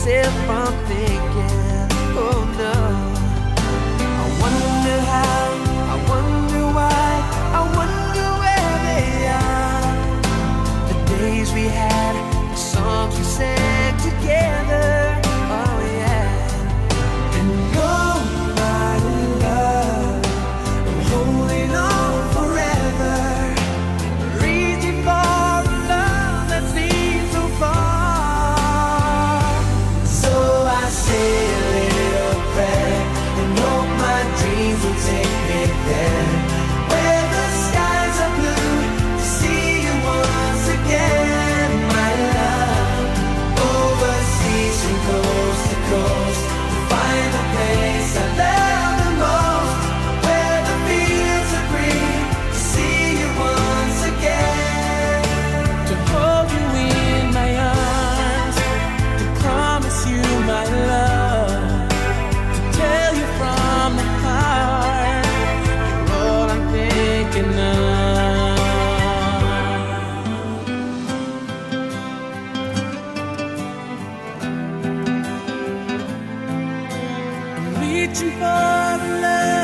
myself from thinking, oh no. I wonder how, I wonder why, I wonder where they are. The days we had, the songs we sang together. searching for the love.